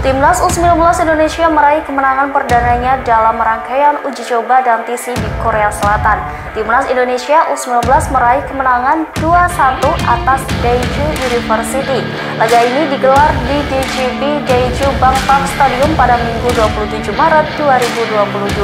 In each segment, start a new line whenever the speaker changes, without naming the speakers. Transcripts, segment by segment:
Timnas U19 Indonesia meraih kemenangan perdananya dalam rangkaian uji coba dan TC di Korea Selatan. Timnas Indonesia U19 meraih kemenangan 2-1 atas Daeju University. Laga ini digelar di DJB Daeju Bangkok Stadium pada Minggu 27 Maret 2022.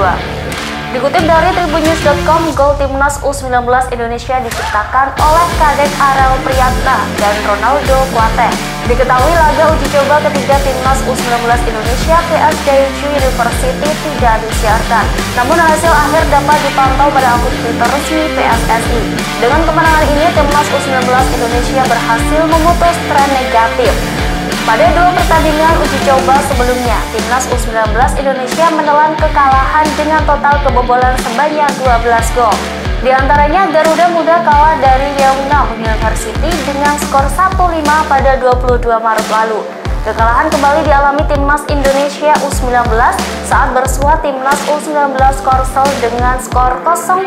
Dikutip dari tribunnews.com, gol timnas U19 Indonesia diciptakan oleh Kadek Arel Priyatna dan Ronaldo Kuate. Diketahui laga uji coba ketiga timnas U19 Indonesia PS Daeju University tidak disiarkan. Namun hasil akhir dapat dipantau pada akun Twitter resmi PSSI. Dengan kemenangan ini, timnas U19 Indonesia berhasil memutus tren negatif pada dua pertandingan uji coba sebelumnya, Timnas U19 Indonesia menelan kekalahan dengan total kebobolan sebanyak 12 gol. Di antaranya Garuda Muda kalah dari Yeongnam Dengan skor 1-5 pada 22 Maret lalu. Kekalahan kembali dialami Timnas Indonesia U19 saat bersua Timnas U19 Korsel dengan skor 0-7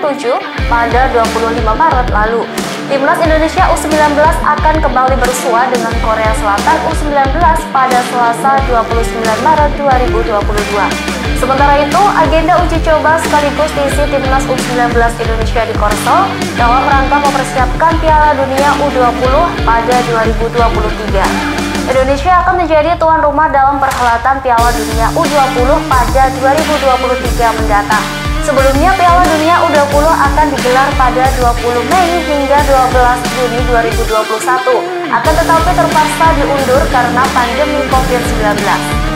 pada 25 Maret lalu. Timnas Indonesia U19 akan kembali bersua dengan Korea Selatan U19 pada Selasa 29 Maret 2022. Sementara itu, agenda uji coba sekaligus diisi Timnas U19 Indonesia di Korsel dalam rangka mempersiapkan Piala Dunia U20 pada 2023. Indonesia akan menjadi tuan rumah dalam perhelatan Piala Dunia U20 pada 2023 mendatang. Sebelumnya Piala Dunia U20 akan digelar pada 20 Mei hingga 12 Juni 2021. Akan tetapi terpaksa diundur karena pandemi COVID-19.